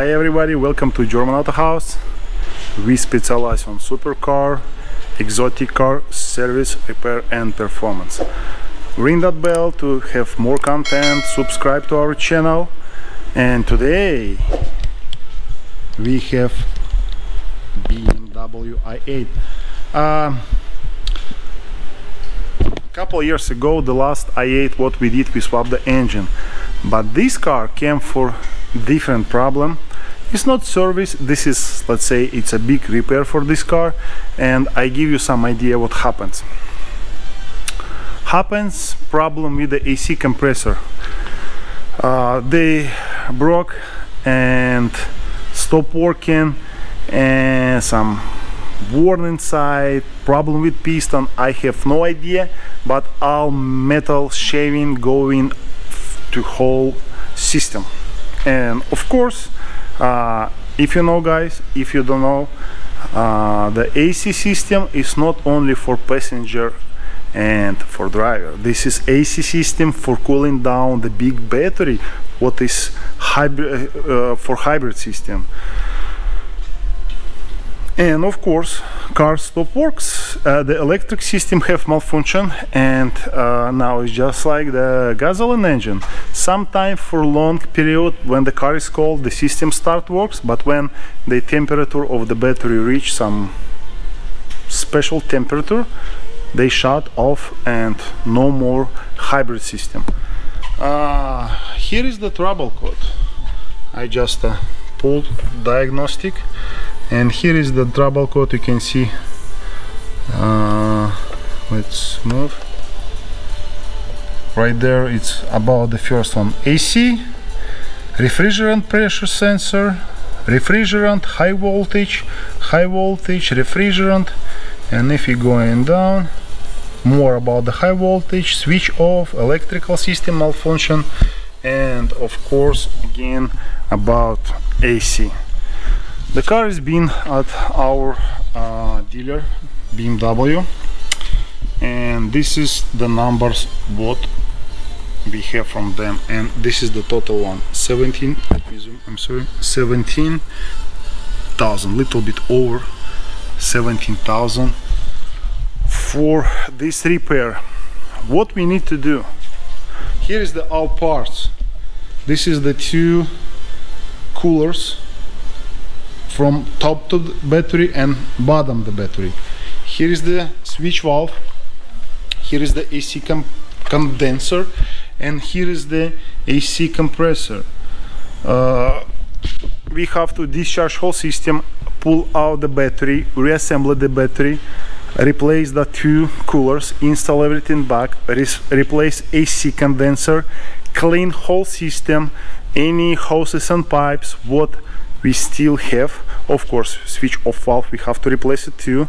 Hi everybody, welcome to German AutoHaus. We specialize on supercar, exotic car service, repair and performance. Ring that bell to have more content, subscribe to our channel and today we have BMW i8. Um, couple years ago the last i8 what we did we swapped the engine but this car came for different problem it's not service. This is let's say it's a big repair for this car and I give you some idea what happens. Happens problem with the AC compressor. Uh, they broke and stop working and some worn inside problem with piston I have no idea but all metal shaving going to whole system. And of course uh, if you know guys if you don't know uh, the AC system is not only for passenger and for driver. This is AC system for cooling down the big battery what is hybrid uh, for hybrid system and of course car stop works. Uh, the electric system have malfunction and uh, now it's just like the gasoline engine. Sometime for long period when the car is cold the system start works but when the temperature of the battery reach some special temperature they shut off and no more hybrid system. Uh, here is the trouble code. I just uh, pulled diagnostic and here is the trouble code you can see. Uh, let's move. Right there it's about the first one. AC refrigerant pressure sensor refrigerant high voltage high voltage refrigerant. And if you're going down more about the high voltage switch off electrical system malfunction and of course again about AC the car has been at our uh, dealer BMW and this is the numbers what we have from them and this is the total one. 17 I'm sorry 17,000 little bit over 17,000 for this repair. What we need to do here is the all parts. This is the two coolers from top to the battery and bottom the battery. Here is the switch valve. Here is the AC condenser. And here is the AC compressor. Uh, we have to discharge whole system pull out the battery reassemble the battery replace the two coolers install everything back replace AC condenser clean whole system any hoses and pipes what we still have of course switch off valve we have to replace it too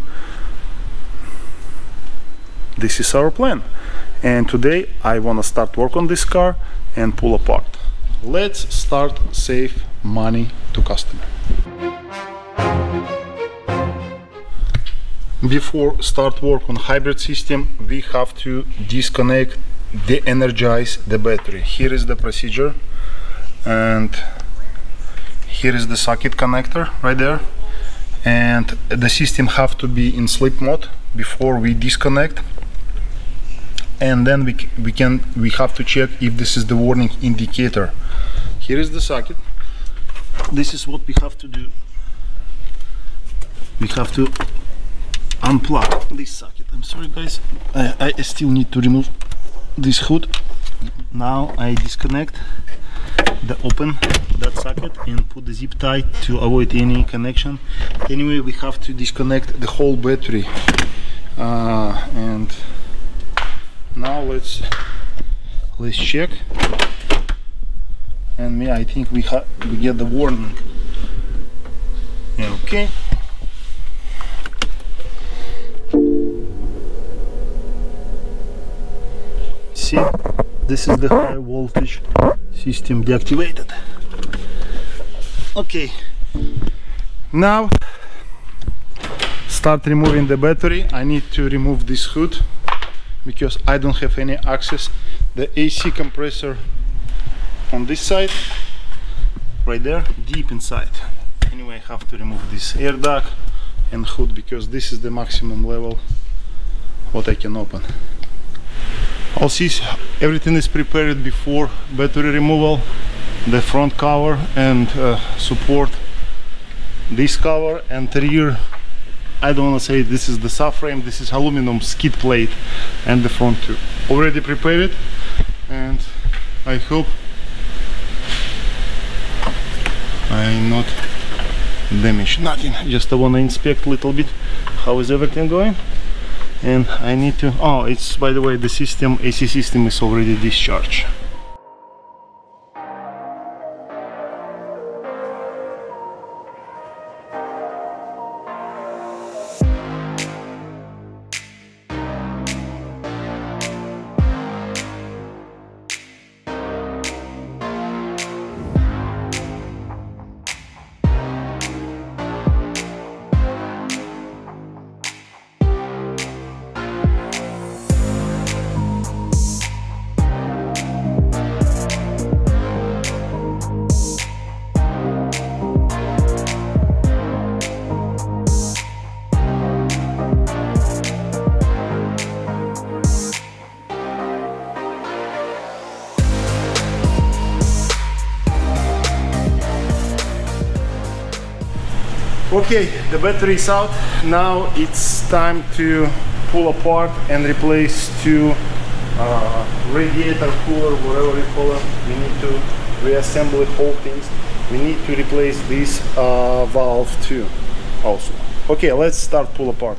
this is our plan. And today I want to start work on this car and pull apart. Let's start save money to customer. Before start work on hybrid system we have to disconnect de-energize the battery. Here is the procedure. And here is the socket connector right there. And the system have to be in sleep mode before we disconnect. And then we, we can we have to check if this is the warning indicator. Here is the socket. This is what we have to do. We have to unplug this socket. I'm sorry guys. I, I still need to remove this hood. Now I disconnect the open that socket and put the zip tie to avoid any connection. Anyway we have to disconnect the whole battery. Uh, and now let's let's check. And me I think we have we get the warning. Okay. See this is the high voltage system deactivated. Okay. Now start removing the battery. I need to remove this hood because I don't have any access. The AC compressor on this side right there deep inside. Anyway I have to remove this air duct and hood because this is the maximum level what I can open I'll see everything is prepared before battery removal the front cover and uh, support this cover and rear I don't want to say this is the subframe this is aluminum skid plate and the front too already prepared and I hope I not damage nothing. Just I want to inspect a little bit how is everything going and I need to oh it's by the way the system AC system is already discharged okay the battery is out. Now it's time to pull apart and replace two uh, radiator cooler whatever you call it. We need to reassemble the whole things. We need to replace this uh, valve too also. Okay let's start pull apart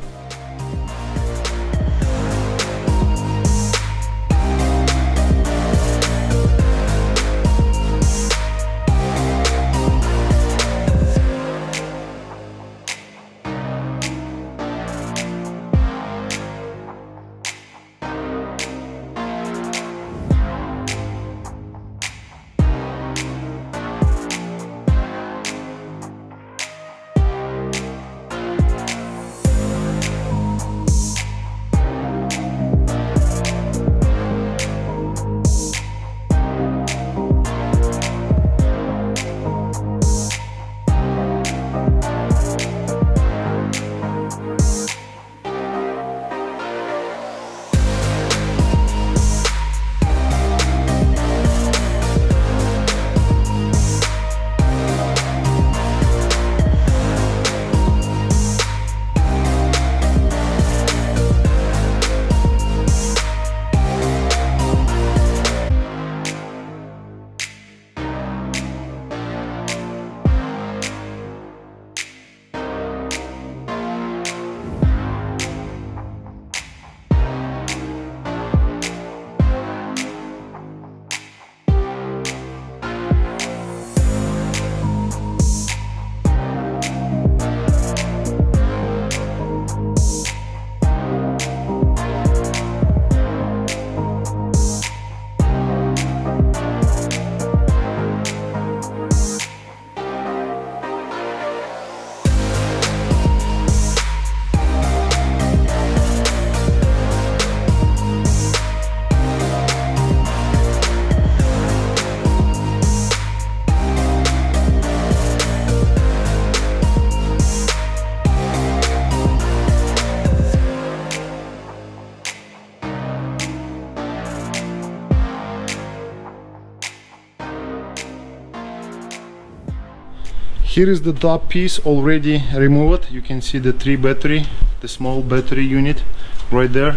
here is the top piece already removed. You can see the three battery the small battery unit right there.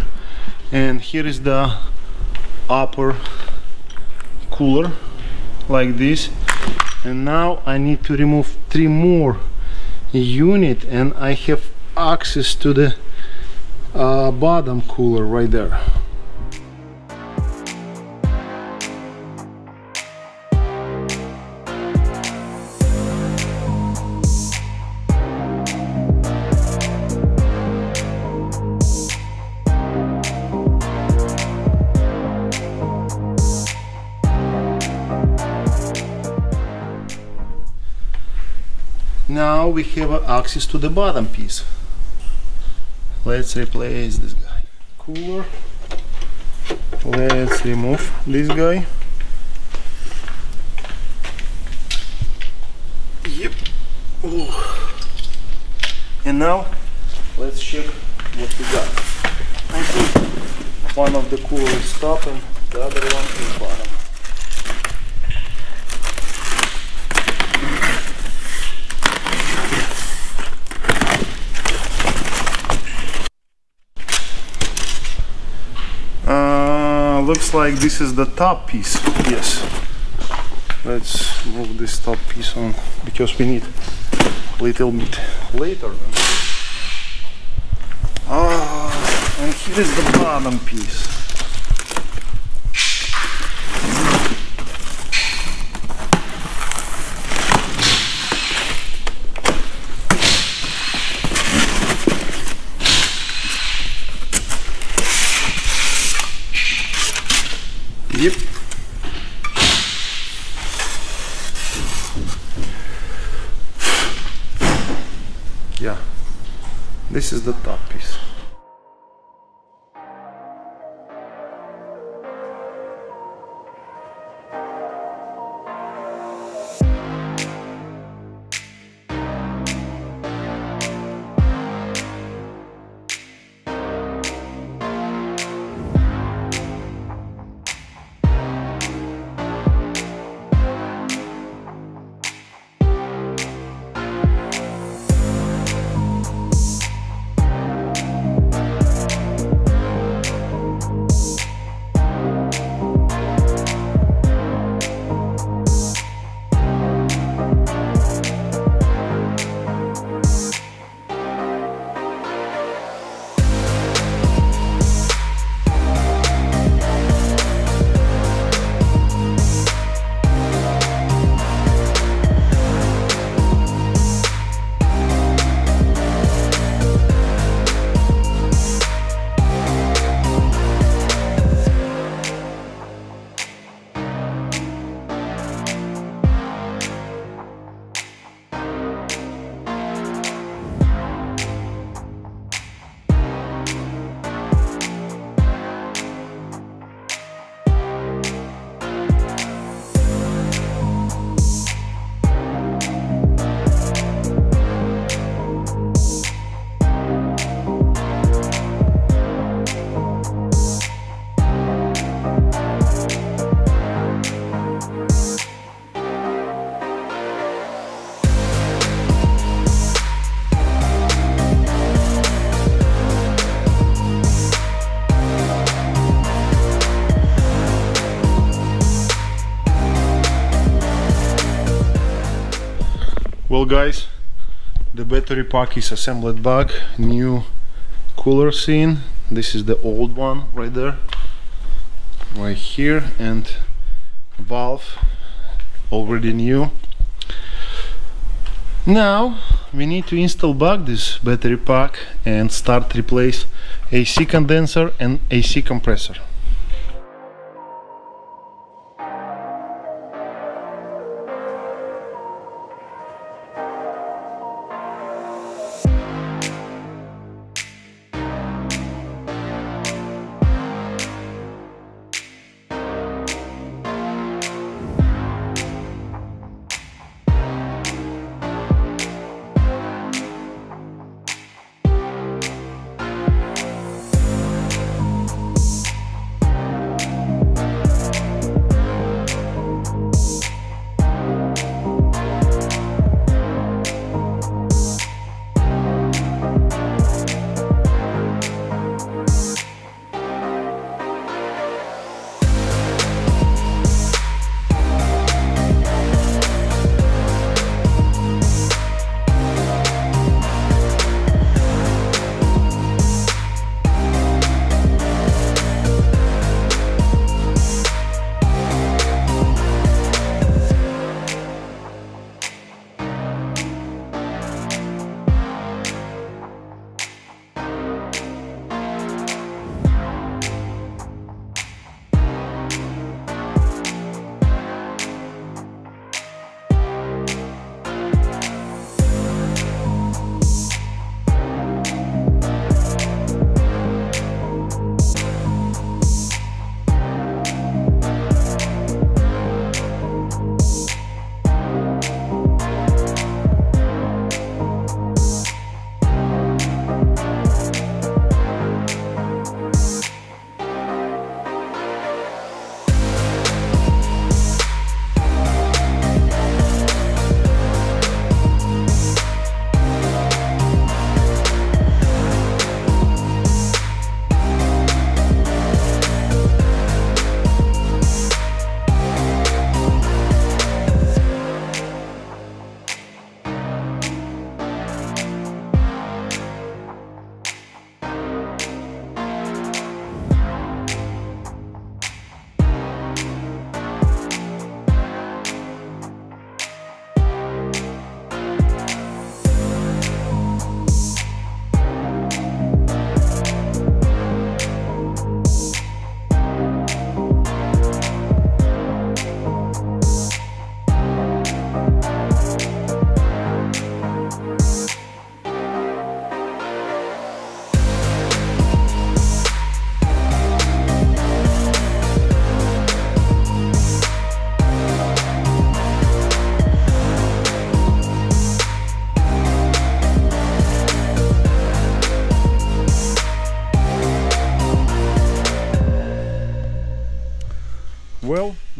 And here is the upper cooler like this. And now I need to remove three more unit and I have access to the uh, bottom cooler right there now we have access to the bottom piece let's replace this guy cooler let's remove this guy yep Ooh. And now let's check what we got. I think one of the coolers is top and the other one is bottom. Uh, looks like this is the top piece. Yes. Let's move this top piece on because we need a little bit later. Ah, and here is the bottom piece. This is the battery pack is assembled back, new cooler scene. This is the old one right there, right here, and valve already new. Now we need to install back this battery pack and start replace AC condenser and AC compressor.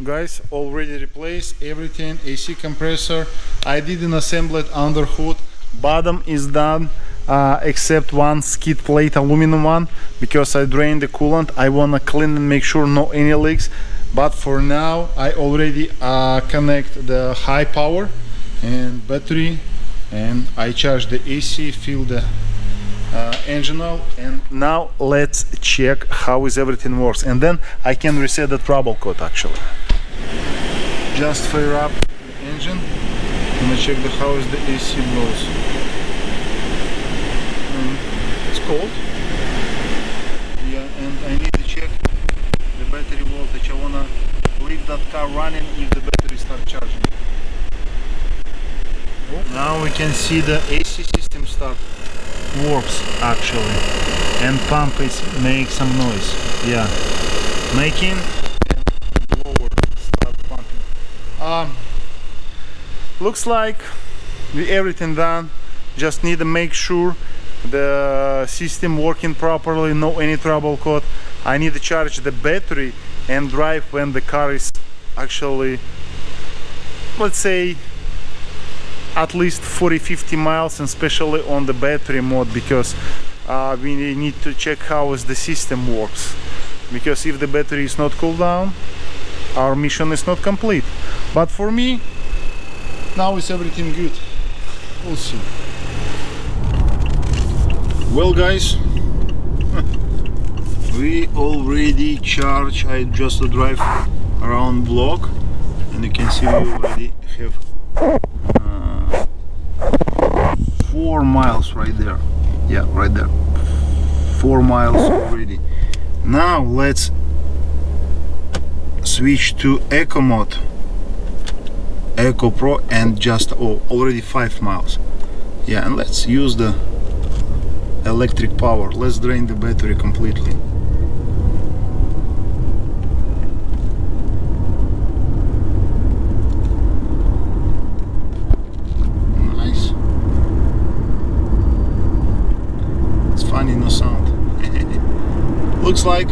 Guys already replaced everything AC compressor. I didn't assemble it under hood. Bottom is done uh, except one skid plate aluminum one because I drained the coolant. I wanna clean and make sure no any leaks. But for now I already uh, connect the high power and battery and I charge the AC fill the uh, engine oil and now let's check how is everything works. And then I can reset the trouble code actually just fire up the engine. And check the how is the AC blows. Hmm. It's cold. Yeah, and I need to check the battery voltage. I wanna leave that car running if the battery start charging. Oh. Now we can see the AC system start works actually. And pump is make some noise. Yeah. Making um, looks like we everything done. Just need to make sure the system working properly no any trouble code. I need to charge the battery and drive when the car is actually let's say at least 40-50 miles and especially on the battery mode because uh, we need to check how the system works. Because if the battery is not cooled down our mission is not complete but for me now is everything good. We'll see. Well guys we already charge. I just drive around block and you can see we already have uh, four miles right there. Yeah right there. Four miles already. Now let's switch to eco mode eco pro and just oh already five miles yeah and let's use the electric power. Let's drain the battery completely. Nice. It's funny no sound. Looks like